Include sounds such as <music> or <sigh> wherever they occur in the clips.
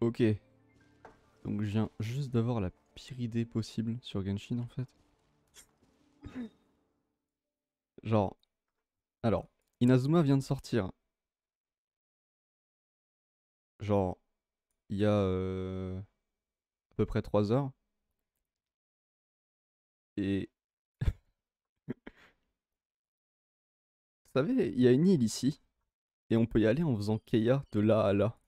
Ok. Donc je viens juste d'avoir la pire idée possible sur Genshin en fait. Genre. Alors, Inazuma vient de sortir. Genre, il y a euh, à peu près 3 heures. Et. <laughs> Vous savez, il y a une île ici. Et on peut y aller en faisant Keia de là à là.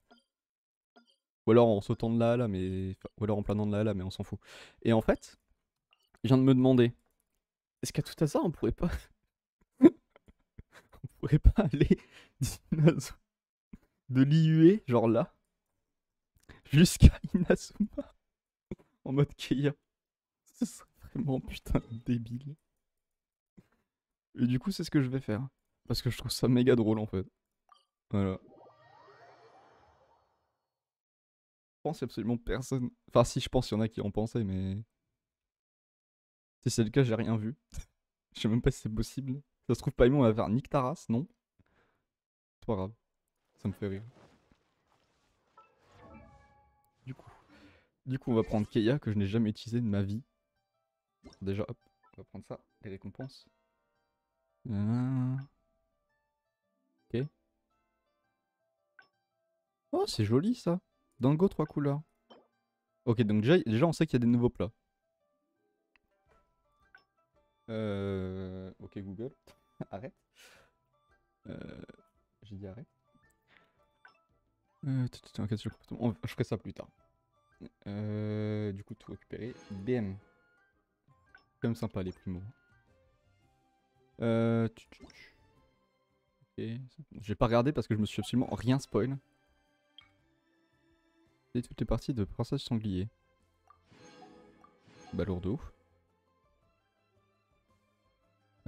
Ou alors en sautant de là là, mais. Ou alors en planant de là là, mais on s'en fout. Et en fait, je viens de me demander. Est-ce qu'à tout ça, on pourrait pas. <laughs> on pourrait pas aller <laughs> d'Inazu- de l'IUE, genre là, jusqu'à Inazuma en mode Keia. Ce serait vraiment putain débile. Et du coup, c'est ce que je vais faire. Parce que je trouve ça méga drôle en fait. Voilà. Je pense absolument personne. Enfin, si, je pense qu'il y en a qui en pensaient, mais. Si c'est le cas, j'ai rien vu. <laughs> Je sais même pas si c'est possible. Ça se trouve, pas on va faire Nick Taras, non? C'est pas grave. Ça me fait rire. Du coup. Du coup, on va prendre Keia que je n'ai jamais utilisé de ma vie. Déjà, hop, on va prendre ça, les récompenses. Euh, Ok. Oh, c'est joli ça. Dango, trois couleurs. Ok, donc déjà, déjà on sait qu'il y a des nouveaux plats. Euh... Ok Google, <laughs> arrête. Euh... J'ai dit arrête. Euh... le comportement. On- Je ferai ça plus tard. Euh... Du coup tout récupérer. BM. Même sympa les primos. Euh... J'ai pas regardé parce que je me suis absolument rien spoil. Et toutes les parties de Princesse Sanglier. Bah.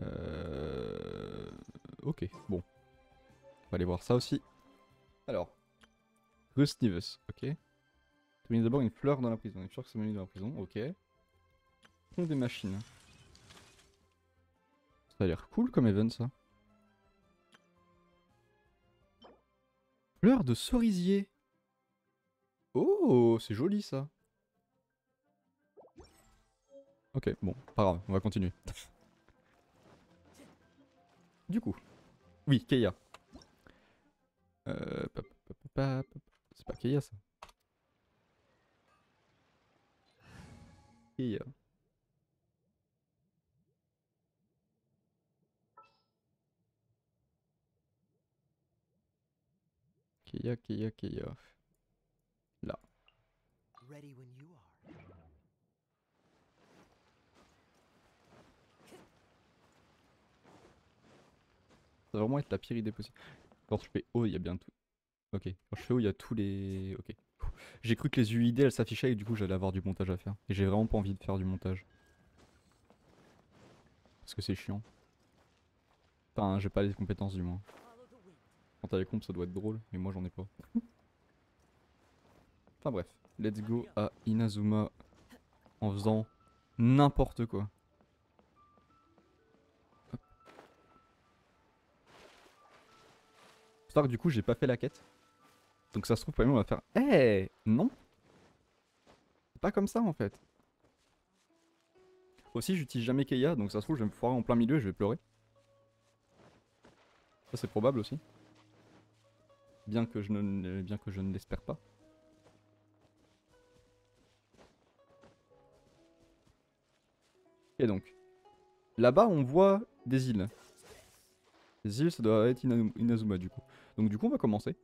Euh... Ok, bon. On va aller voir ça aussi. Alors. Russ Neves, ok. Terminer d'abord une fleur dans la prison. Une fleur que ça m'a mis dans la prison, ok. Pont des machines. Ça a l'air cool comme event ça. Fleur de cerisier. Oh, c'est joli ça. Ok, bon, pas grave, on va continuer. <laughs> du coup, oui, Keia. Euh. C'est pas Keia ça. Keia. Keia, Keia, Keia. Ça va vraiment être la pire idée possible. Quand je fais haut, il y a bien tout. Ok. Quand je fais haut, il y a tous les. Ok. J'ai cru que les UID elles s'affichaient et du coup j'allais avoir du montage à faire. Et j'ai vraiment pas envie de faire du montage. Parce que c'est chiant. Enfin, j'ai pas les compétences du moins. Quand t'as les comptes, ça doit être drôle, mais moi j'en ai pas. <laughs> enfin bref, let's go à Inazuma en faisant n'importe quoi. J'espère que du coup j'ai pas fait la quête. Donc ça se trouve, premier on va faire Eh non pas comme ça en fait. Aussi, j'utilise jamais Keia, donc ça se trouve, je vais me foirer en plein milieu et je vais pleurer. Ça c'est probable aussi. Bien que je ne l'espère pas. Et donc, là-bas on voit des îles. Les îles, ça doit être Ina- Inazuma du coup. Donc du coup, on va commencer.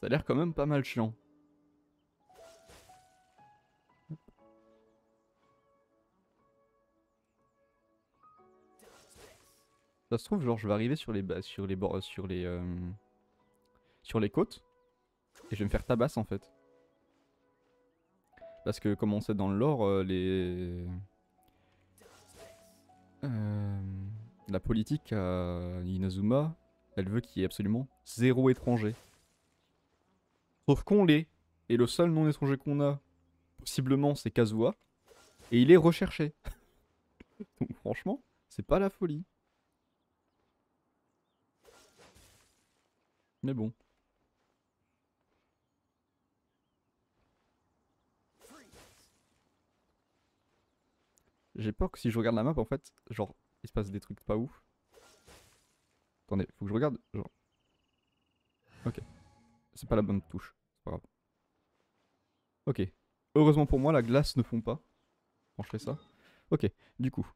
Ça a l'air quand même pas mal chiant. Ça se trouve, genre, je vais arriver sur les sur les bords, sur les euh, sur les côtes et je vais me faire tabasse en fait. Parce que comme on sait dans le lore, euh, euh, la politique à Inazuma, elle veut qu'il y ait absolument zéro étranger. Sauf qu'on l'est. Et le seul non étranger qu'on a, possiblement, c'est Kazuha. Et il est recherché. <laughs> Donc franchement, c'est pas la folie. Mais bon. J'ai peur que si je regarde la map, en fait, genre, il se passe des trucs pas ouf. Attendez, faut que je regarde. Genre. Ok. C'est pas la bonne touche. C'est pas grave. Ok. Heureusement pour moi, la glace ne fond pas. Quand je fais ça. Ok, du coup.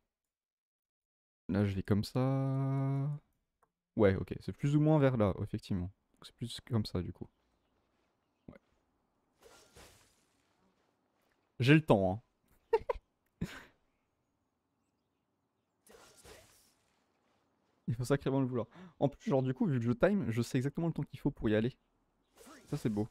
Là, je vais comme ça. Ouais, ok. C'est plus ou moins vers là, effectivement. C'est plus comme ça, du coup. Ouais. J'ai le temps, hein. Il faut sacrément le vouloir. En plus, genre, du coup, vu que je time, je sais exactement le temps qu'il faut pour y aller. Ça, c'est beau.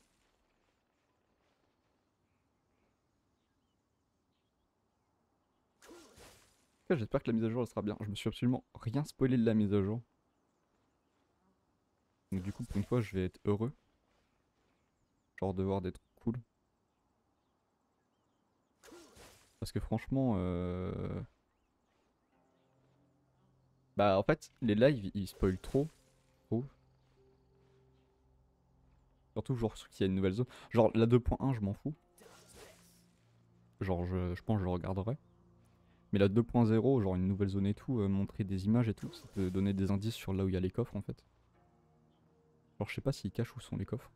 J'espère que la mise à jour elle sera bien. Je me suis absolument rien spoilé de la mise à jour. Donc du coup, pour une fois, je vais être heureux. Genre de voir des cool. Parce que franchement, euh... bah en fait, les lives ils spoilent trop. Surtout genre qu'il y a une nouvelle zone. Genre la 2.1, je m'en fous. Genre je, je pense que je regarderai. Mais la 2.0, genre une nouvelle zone et tout, euh, montrer des images et tout, ça peut donner des indices sur là où il y a les coffres en fait. Genre je sais pas s'ils cachent où sont les coffres.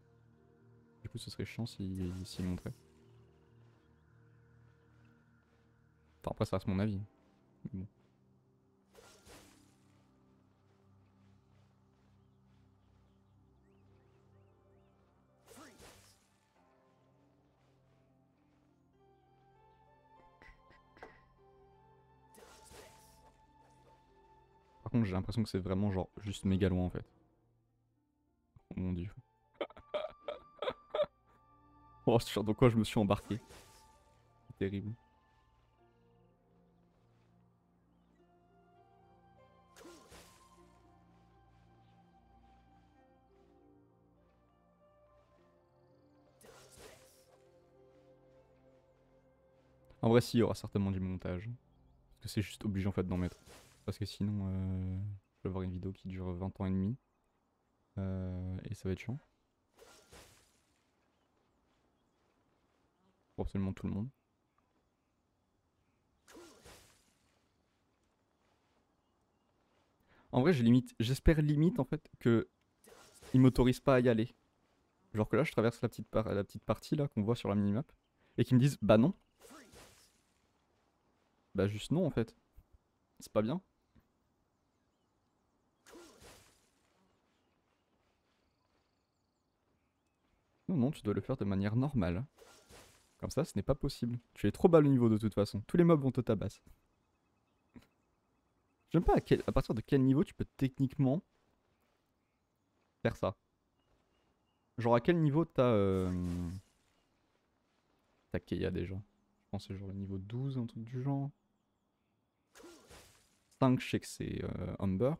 Du coup ce serait chiant s'ils montraient. Enfin après ça reste mon avis. Bon. J'ai l'impression que c'est vraiment genre juste méga loin en fait. Oh mon dieu. <laughs> oh sur dans quoi je me suis embarqué. C'est terrible. En vrai, si, il y aura certainement du montage. Parce que c'est juste obligé en fait d'en mettre. Parce que sinon, euh, je vais avoir une vidéo qui dure 20 ans et demi. Euh, et ça va être chiant. Pour absolument tout le monde. En vrai, limite, j'espère limite en fait que il m'autorise pas à y aller. Genre que là, je traverse la petite, par- la petite partie là qu'on voit sur la minimap et qu'ils me disent bah non. Bah juste non en fait. C'est pas bien. Non, tu dois le faire de manière normale. Comme ça, ce n'est pas possible. Tu es trop bas le niveau de toute façon. Tous les mobs vont te tabasser. J'aime pas à, quel- à partir de quel niveau tu peux techniquement faire ça. Genre à quel niveau t'as... Euh... T'as Keia déjà? Je pense que c'est genre le niveau 12, un truc du genre. 5, je sais que c'est euh, Humber.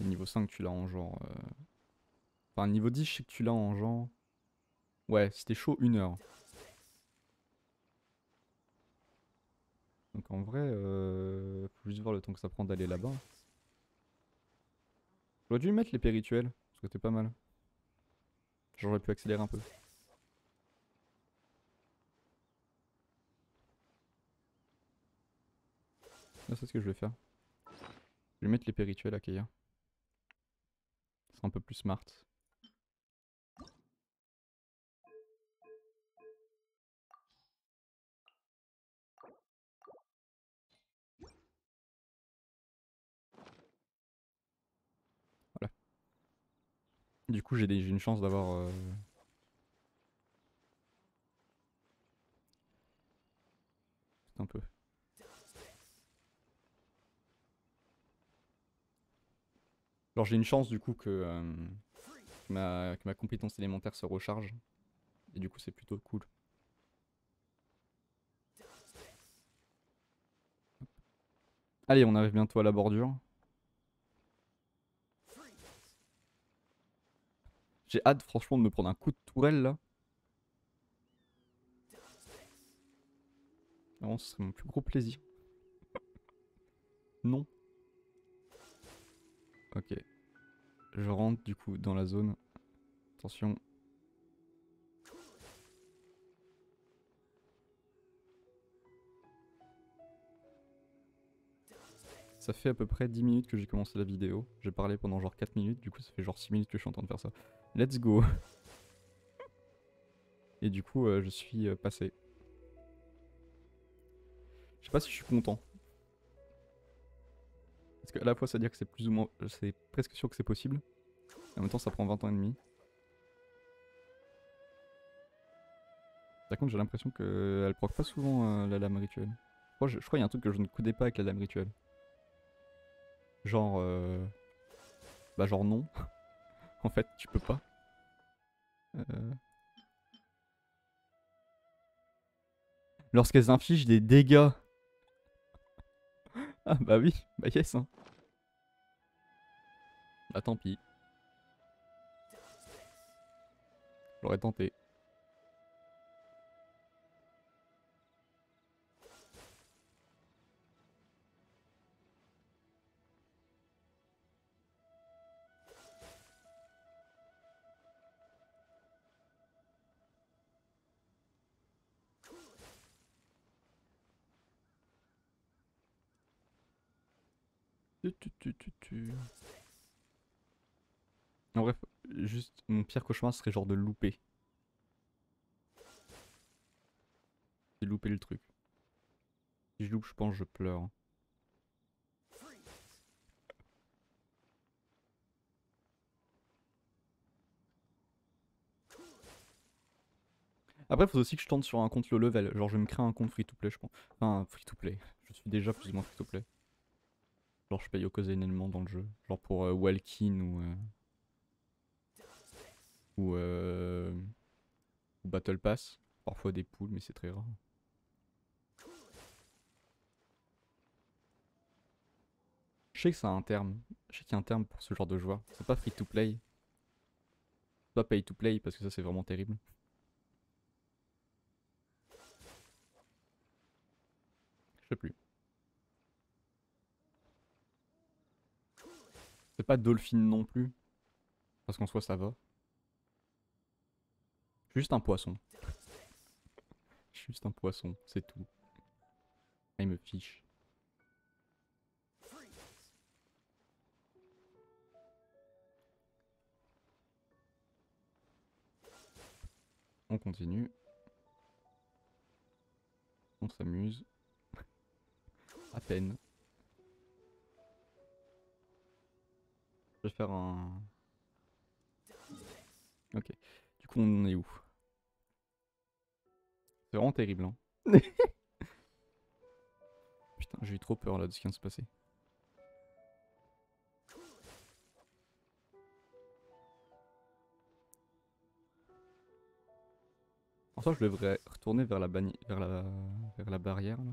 Et niveau 5, tu l'as en genre. euh, Enfin, niveau 10, je sais que tu l'as en genre. Ouais, t'es chaud, une heure. Donc en vrai, euh... faut juste voir le temps que ça prend d'aller là-bas. J'aurais dû mettre l'épée rituelle, parce que c'était pas mal. J'aurais pu accélérer un peu. Là, c'est ce que je vais faire. Je vais mettre l'épée rituelle à Keia. C'est un peu plus smart. Voilà. Du coup, j'ai une chance d'avoir... euh, Un peu. Alors j'ai une chance du coup que, euh, que ma, compétence élémentaire se recharge. Et du coup c'est plutôt cool. Allez, on arrive bientôt à la bordure. J'ai hâte franchement de me prendre un coup de tourelle là. Vraiment, ce serait mon plus gros plaisir. <laughs> Non. Ok. Je rentre du coup dans la zone. Attention. Ça fait à peu près 10 minutes que j'ai commencé la vidéo. J'ai parlé pendant genre 4 minutes, du coup ça fait genre 6 minutes que je suis en train de faire ça. Let's go Et du coup euh, je suis euh, passé. Je sais pas si je suis content. Parce qu'à la fois ça veut dire que c'est plus ou moins... C'est presque sûr que c'est possible. En même temps ça prend 20 ans et demi. Par contre j'ai l'impression qu'elle proc pas souvent euh, la lame rituelle. Je crois je- je crois qu'il y a un truc que je ne connais pas avec la lame rituelle. Genre... euh, Bah genre non. <laughs> en fait tu peux pas. Euh, Lorsqu'elles infligent des dégâts. <laughs> ah bah oui, bah yes. Hein. Bah tant pis. J'aurais tenté. Tu, tu, tu, tu, tu. En bref, juste mon pire cauchemar serait genre de louper. J'ai loupé le truc. Si je loupe, je pense que je pleure. Après, faut aussi que je tente sur un compte low level. Genre, je vais me créer un compte free to play, je pense. Enfin, free to play. Je suis déjà plus ou moins free to play. Genre, je paye occasionnellement dans le jeu. Genre pour euh, Walkin ou. euh, Ou. euh, ou Battle Pass. Parfois des poules, mais c'est très rare. Je sais que ça a un terme. Je sais qu'il y a un terme pour ce genre de joueur. C'est pas free to play. Pas pay to play parce que ça c'est vraiment terrible. Je sais plus. C'est pas Dolphin non plus. Parce qu'en soi ça va. Juste un poisson. Juste un poisson, c'est tout. Ah, il me fiche. On continue. On s'amuse. <laughs> À peine. Je vais faire un... Ok. Du coup, on en est où C'est vraiment terrible, hein. <laughs> Putain, j'ai eu trop peur là de ce qui vient de se passer. En soi, je devrais retourner vers la, bani- vers la... vers la barrière là.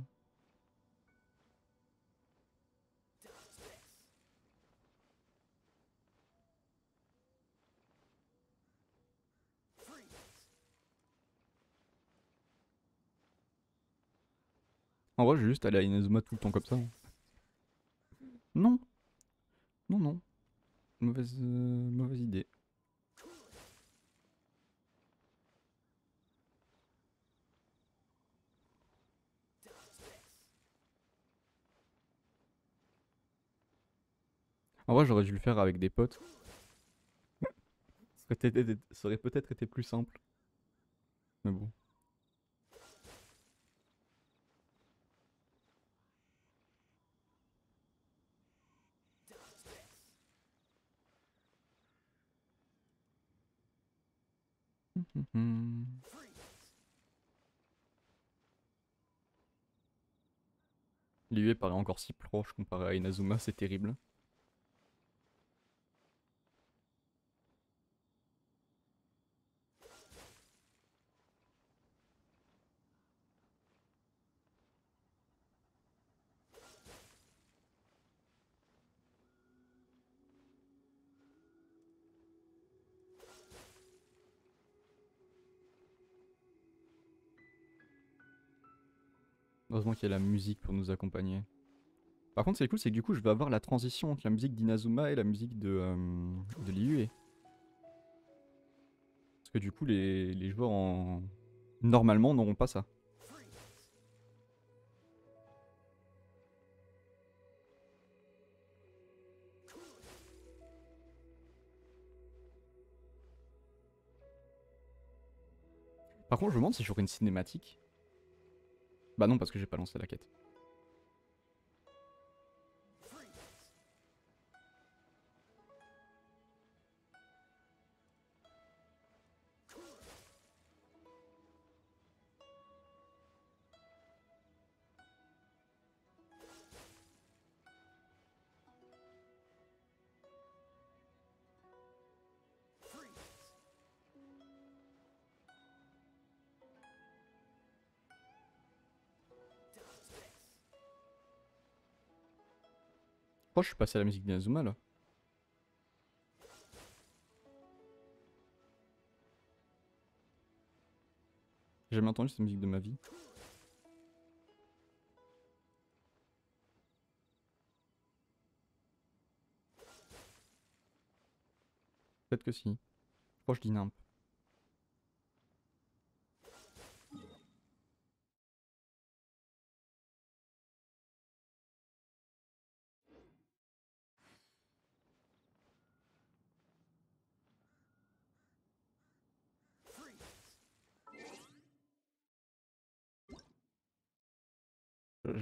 En vrai, j'ai juste aller à Inazuma tout le temps comme ça. Non. Non, non. Mauvaise, euh, mauvaise idée. En vrai, j'aurais dû le faire avec des potes. Ça aurait peut-être été plus simple. Mais bon. L'UE paraît encore si proche comparé à Inazuma, c'est terrible. Qu'il y a la musique pour nous accompagner. Par contre, c'est cool, c'est que du coup, je vais avoir la transition entre la musique d'Inazuma et la musique de, euh, de. Parce que du coup, les, les joueurs en... normalement n'auront pas ça. Par contre, je me demande si j'aurai une cinématique. Bah non, parce que j'ai pas lancé la quête. Que je suis passé à la musique d'Inazuma là. J'ai jamais entendu cette musique de ma vie. Peut-être que si. Je crois je dis.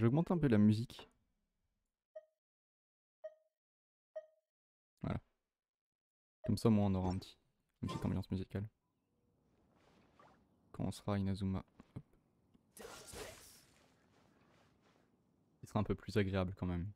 Augmenter un peu la musique. Voilà. Comme ça, moi, on aura un petit, une petite ambiance musicale. Quand on sera Inazuma. hop. Il sera un peu plus agréable quand même.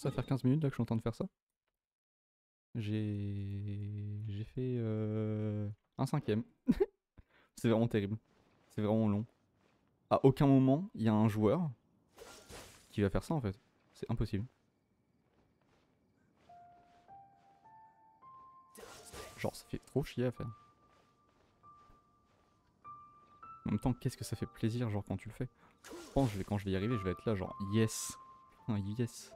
Ça faire 15 minutes là que je suis en train de faire ça. J'ai j'ai fait euh, un cinquième. <laughs> C'est vraiment terrible. C'est vraiment long. À aucun moment, il y a un joueur qui va faire ça en fait. C'est impossible. Genre, ça fait trop chier à faire. En même temps, qu'est-ce que ça fait plaisir, genre, quand tu le fais? Je pense que quand je vais y arriver, je vais être là, genre, yes. Ah, yes.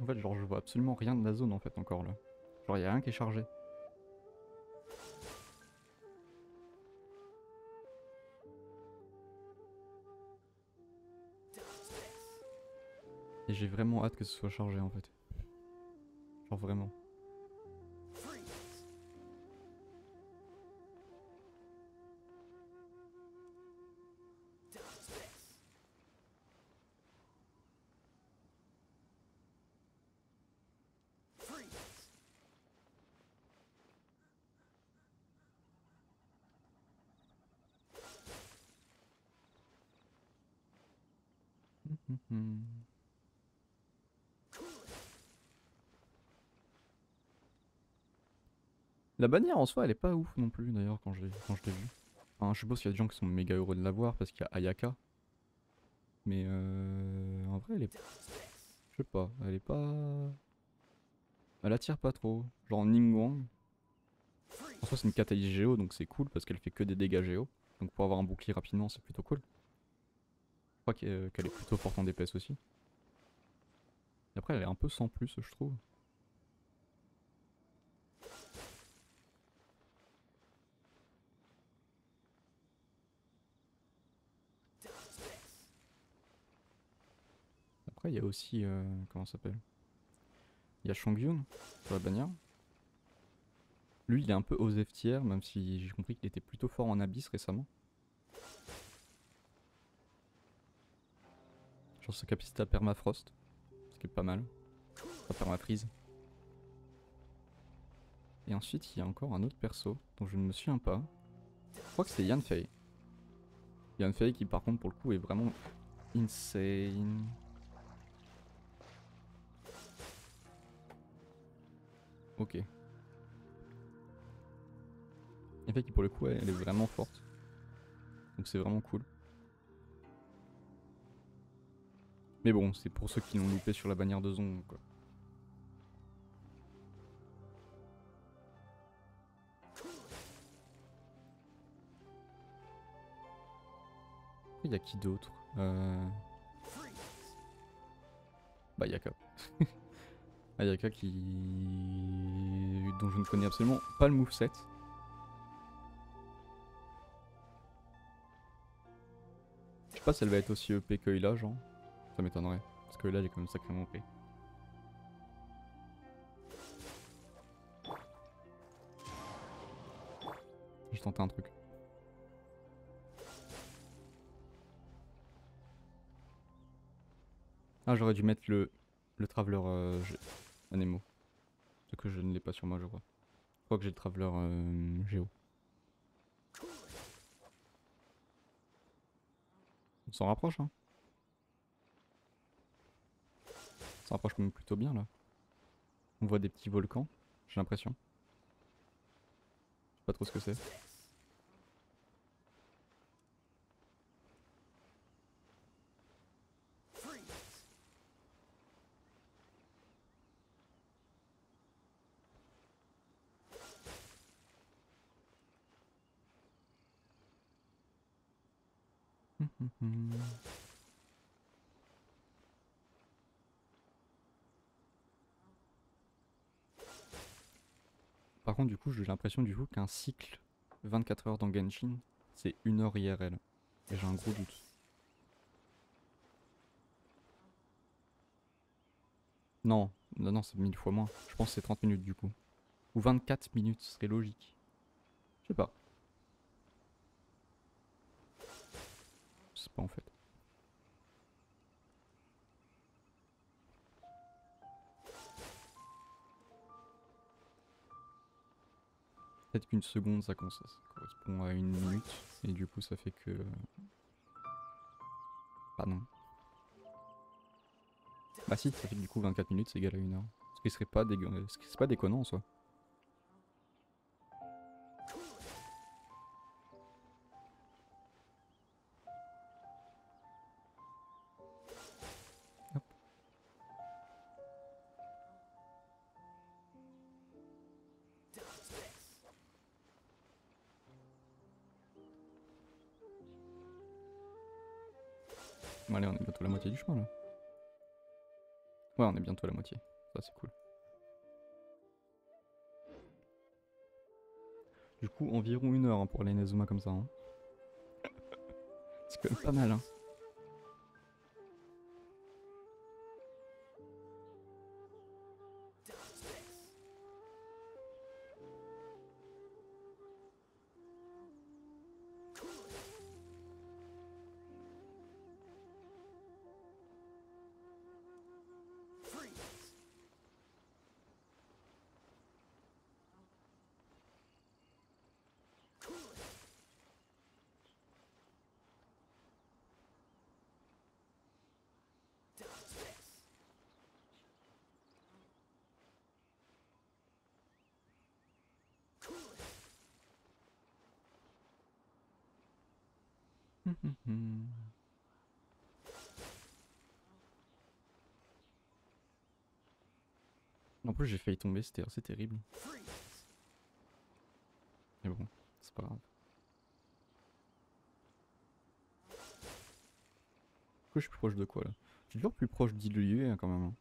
En fait, genre, je vois absolument rien de la zone en fait encore là. Genre, y a rien qui est chargé. Et j'ai vraiment hâte que ce soit chargé en fait. Genre vraiment. La bannière en soi, elle est pas ouf non plus d'ailleurs quand je l'ai vue. Enfin, je suppose qu'il y a des gens qui sont méga heureux de la voir parce qu'il y a Ayaka. Mais euh, en vrai, elle est. Je sais pas, elle est pas. Elle attire pas trop. Genre Ningguang. En soi, c'est une catalyse géo donc c'est cool parce qu'elle fait que des dégâts géo. Donc pour avoir un bouclier rapidement, c'est plutôt cool. Crois qu'elle qu'elle est plutôt forte en DPS aussi. Après, elle est un peu sans plus, je trouve. Après, il y a aussi. euh, comment s'appelle? Il y a Shongyun sur la bannière. Lui, il est un peu aux tiers, même si j'ai compris qu'il était plutôt fort en abyss récemment. Sa capacité à permafrost, ce qui est pas mal. Pas permafreeze. Et ensuite, il y a encore un autre perso dont je ne me souviens pas. Je crois que c'est Yann Fei. Yann Fei qui par contre pour le coup est vraiment insane. Ok. Yann Fei qui pour le coup elle est vraiment forte. Donc c'est vraiment cool. Mais bon, c'est pour ceux qui l'ont loupé sur la bannière de Zon quoi. Il y a qui d'autre? Euh... Bah Yaka. <laughs> ah Yaka qui... dont je ne connais absolument pas le moveset. Je sais pas si elle va être aussi EP que Ila genre. Ça m'étonnerait. Parce que là est quand même sacrément OP. Je tenté un truc. Ah, j'aurais dû mettre le, le Traveler euh, Anemo. Ce que je ne l'ai pas sur moi, je crois. Je crois que j'ai le Traveler euh, Géo. On s'en rapproche, hein. S'en rapproche même plutôt bien, là. On voit des petits volcans, j'ai l'impression. Je sais pas trop ce que c'est. Par du coup, j'ai l'impression du coup qu'un cycle 24 heures dans Genshin, c'est une heure IRL. Et j'ai un gros doute. Non, non, non, c'est mille fois moins. Je pense que c'est 30 minutes du coup. Ou 24 minutes, ce serait logique. Je sais pas. Je sais pas en fait. Peut-être qu'une seconde ça, correspond à une minute et du coup ça fait que... Non. Bah si, ça fait que du coup 24 minutes c'est égal à une heure. Ce qui serait pas, dégue... Ce qui serait pas déconnant en soi. On est bientôt à la moitié. Ça, c'est cool. Du coup, environ une heure hein, pour aller Nezuma comme ça. Hein. <laughs> c'est quand même pas mal. Hein. <laughs> En plus j'ai failli tomber, c'était assez terrible. Mais bon, c'est pas grave. Pourquoi je suis plus proche de quoi là? Je suis toujours plus proche d'Iluye hein, quand même. Hein.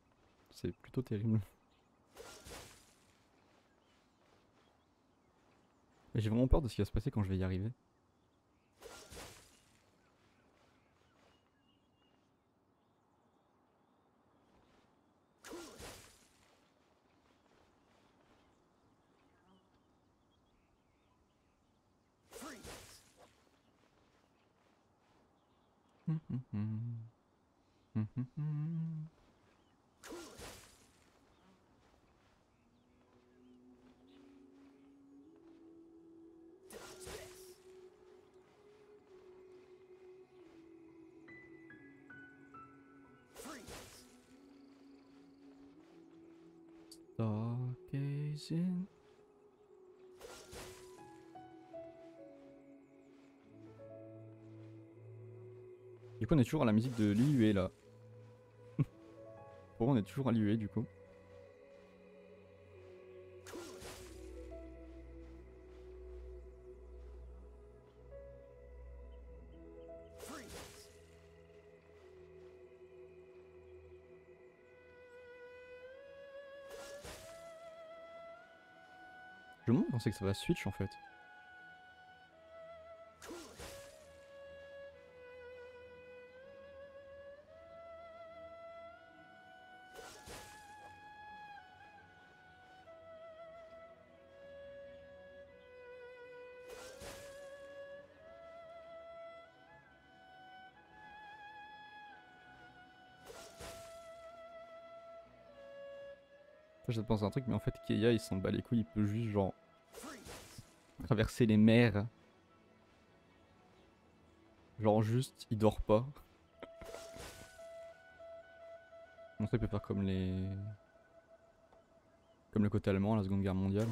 C'est plutôt terrible. J'ai vraiment peur de ce qui va se passer quand je vais y arriver. Du coup, on est toujours à la musique de l'IUE là. <laughs> Pour moi, on est toujours à l'IUE du coup? C'est que ça va switch en fait. Je pense à un truc, mais en fait, Keia il s'en bat les couilles, il peut juste genre traverser les mers. Genre juste, il dort pas. Bon, ça, il peut faire comme les. Comme le côté allemand la seconde guerre mondiale.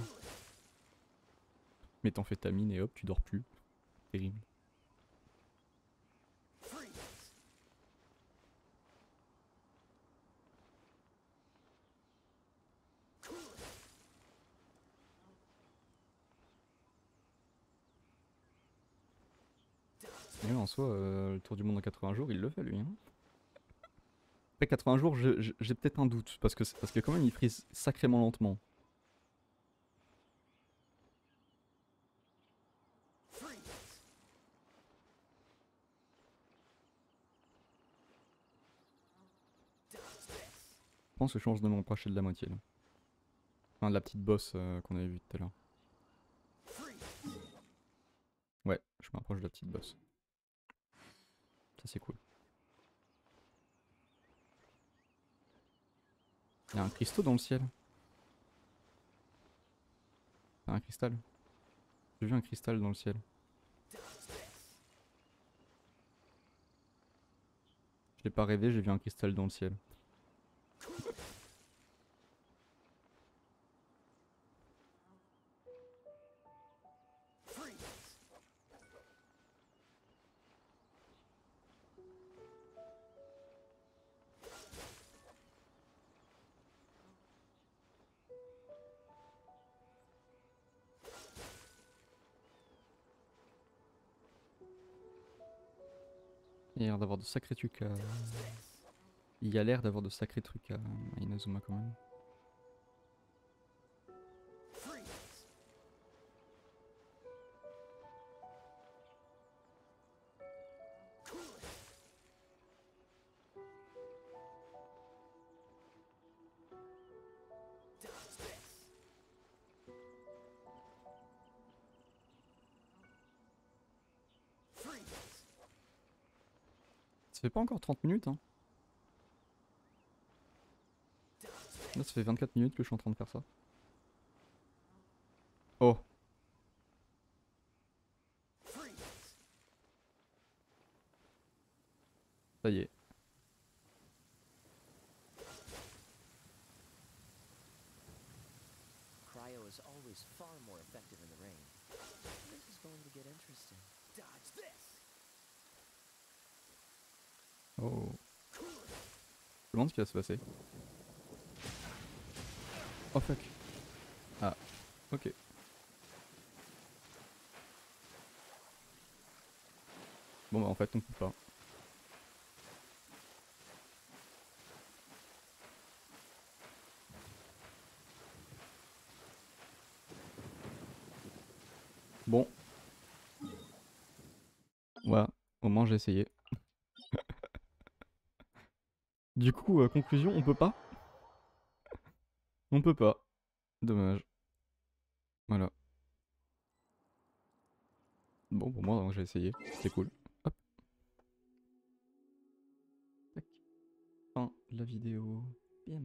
Méthamphétamine et hop, tu dors plus. Terrible. Et en soi, euh, le tour du monde en 80 jours, il le fait lui. hein. Après 80 jours, j'ai peut-être un doute, parce que, parce que quand même il frise sacrément lentement. Je pense que je change de m'approcher de la moitié là. Enfin de la petite bosse euh, qu'on avait vue tout à l'heure. Ouais, je m'approche de la petite bosse. C'est cool. Il y a un cristaux dans le ciel. Un cristal. J'ai vu un cristal dans le ciel. Je l'ai pas rêvé, j'ai vu un cristal dans le ciel. Il y a l'air d'avoir de sacrés trucs à... Il y a l'air d'avoir de sacrés trucs à, à Inazuma quand même. Pas encore 30 minutes hein. Là ça fait 24 minutes que je suis en train de faire ça. Oh Ça y est. Cryo is always far more effective in the rain. Dodge this! Oh. Je me demande ce qui va se passer. Oh fuck. Ah, ok. Bon bah en fait on peut pas. Bon. Voilà, au moins j'ai essayé. Du coup, euh, conclusion, on peut pas On peut pas. Dommage. Voilà. Bon, pour moi, hein, j'ai essayé. C'était cool. Fin de la vidéo. Bien.